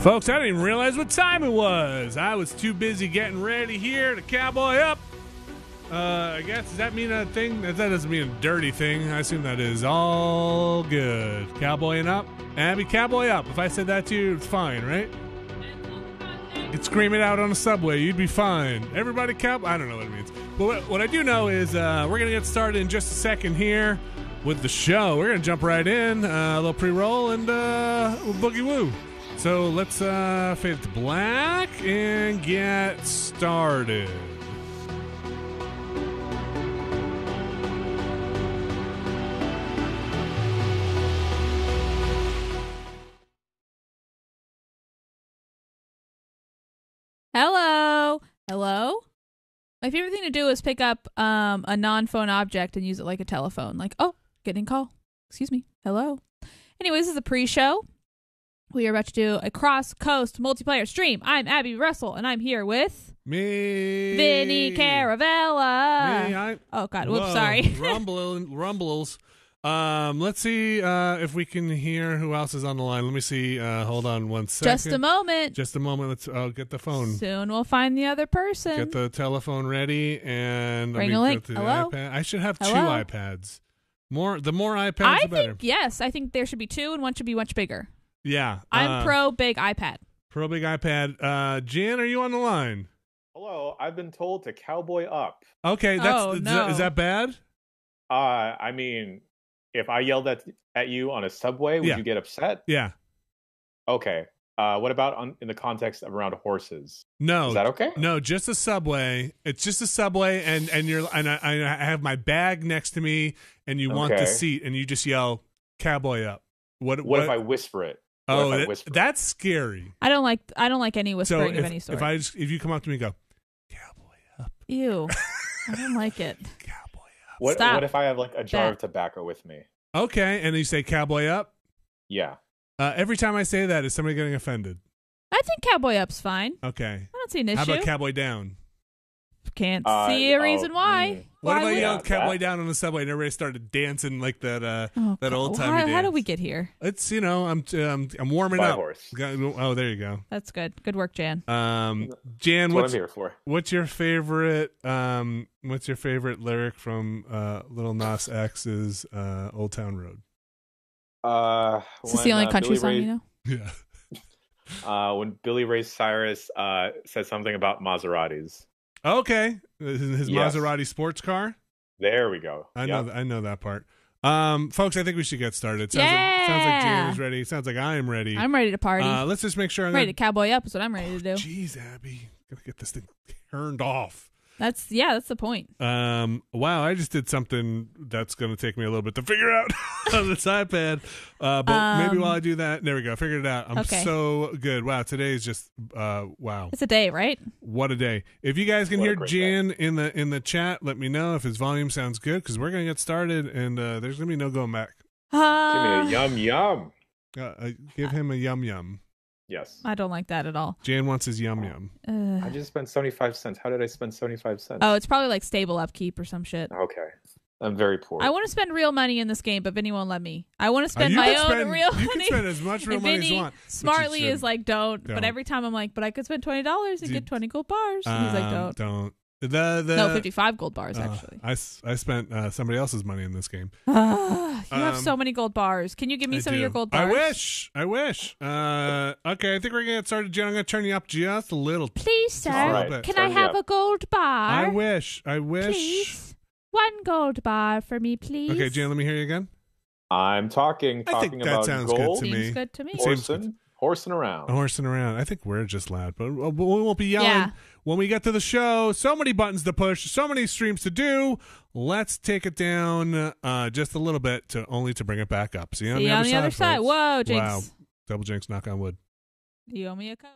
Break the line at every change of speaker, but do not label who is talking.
Folks, I didn't even realize what time it was. I was too busy getting ready here to cowboy up. Uh, I guess does that mean a thing? That doesn't mean a dirty thing. I assume that is all good. Cowboying up, Abby, cowboy up. If I said that to you, it's fine, right? You could scream it out on the subway. You'd be fine. Everybody cow. I don't know what it means. But what, what I do know is uh, we're gonna get started in just a second here with the show. We're gonna jump right in, uh, a little pre-roll, and uh, boogie woo. So let's uh, fade to black and get started.
Hello. Hello. My favorite thing to do is pick up um, a non-phone object and use it like a telephone. Like, oh, getting a call. Excuse me. Hello. Anyways, this is a pre-show. We are about to do a cross-coast multiplayer stream. I'm Abby Russell, and I'm here with
Me,
Vinny Caravella.
Me, I,
oh God, whoops,
Whoa,
sorry.
Rumble, rumbles. Um, let's see uh, if we can hear who else is on the line. Let me see. Uh, hold on one second.
Just a moment.
Just a moment. Let's oh, get the phone.
Soon we'll find the other person.
Get the telephone ready and
Ring a link. Hello?
iPad. I should have two iPads. More, the more iPads,
I
the better.
think yes. I think there should be two, and one should be much bigger.
Yeah,
I'm
uh,
pro big iPad.
pro big iPad. Uh, Jan, are you on the line?
Hello, I've been told to cowboy up.
Okay, that's
Oh,
is,
no.
that, is that bad?
Uh, I mean, if I yelled at at you on a subway, would
Yeah.
you get upset?
Yeah.
Okay. Uh, what about on, in the context of around horses?
No.
Is that okay?
No, just a subway. It's just a subway, and and you're and I, I have my bag next to me, and you want the seat, and you just yell "cowboy up." What?
What, if I whisper it? What
Oh, that- that's scary.
I don't like I don't like any
So
whispering
if,
of any sort.
if I just if you come up to me and go "cowboy up,"
Ew. I don't like it.
cowboy up.
what,
Stop
what if I have like a jar
that.
of tobacco with me?
Okay, and you say "cowboy up."
Yeah.
Uh, every time I say that, is somebody getting offended?
I think Cowboy Up's fine.
Okay.
I don't see an issue.
How about cowboy down?
Can't
Uh,
see a
oh,
reason why.
mm.
What
Why
if I
would-
yelled
Yeah,
cowboy
that-
down on the subway and everybody started dancing like that? Uh,
Oh,
that
old
time?
how, how did
dance.
we get here?
it's you know I'm um, I'm warming
By
up.
horse.
Got- Oh, there you go.
That's good. Good work, Jan.
Um, Jan,
That's what
what's
I'm here for.
what's your favorite um what's your favorite lyric from uh Lil Nas X's uh Old Town Road?
Uh,
Is this
when,
the only
uh,
country
Billy
song
Ray,
you know?
Yeah.
Uh, when Billy Ray Cyrus uh said something about Maseratis.
Okay, his, his
Yes.
Maserati sports car.
There we go.
I
Yep.
know I know that part. Um, folks, I think we should get started. Sounds like sounds like is ready. Sounds like I'm ready.
I'm ready to party.
uh, let's just make sure I'm
I'm ready to Cowboy Up is what I'm ready to do.
Jeez, Abby, gotta get this thing turned off.
That's yeah, that's the point.
Um, wow, I just did something that's going to take me a little bit to figure out on this iPad. Uh, but maybe
Um,
while I do that, there we go. Figured it out. I'm
Okay.
so good. Wow, today is just uh, wow,
It's a day, right?
what a day. If you guys can
What
hear
great
Jan in the in the chat, let me know if his volume sounds good because we're going to get started and uh, there's going to be no going back.
Give
Uh,
me a yum yum.
Uh, uh, give him a yum yum.
Yes.
I don't like that at all.
Jan wants his yum yum.
Uh,
I just spent 75 cents. How did I spend 75 cents?
oh, it's probably like stable upkeep or some shit.
Okay. I'm very poor.
I want to spend real money in this game, but Vinny won't let me. I want to spend
you
my own
spend,
real
You
money.
can spend as much real money as you want. but you
smartly is like, don't.
Don't.
But every time I'm like, but I could spend twenty dollars and
Dude,
get twenty gold bars. And he's like,
Um,
don't.
Don't. The the
no, fifty-five gold bars
Uh,
actually.
I spent uh, somebody else's money in this game.
Ah, you have
um,
so many gold bars. Can you give me
I
some of your gold bars?
I wish. I wish. Uh, okay, I think we're gonna get started. Jen, I'm gonna turn you up just a little.
Please, sir.
All
right,
Can
turn
I have
up.
a gold bar?
I wish. I wish.
Please. One gold bar for me, please.
Okay, Jan, let me hear you again.
I'm talking,
I think that
about
sounds good to me.
Seems good to me.
Seems
horsing, horsing around.
Horsing around. I think we're just loud, but, but we won't be yelling
Yeah.
when we get to the show. So many buttons to push, so many streams to do. Let's take it down uh, just a little bit to only to bring it back up. See you on
See
the
you
other
on the other side.
folks.
Whoa, Jinx.
Wow, double jinx. Knock on wood.
You owe me a coke.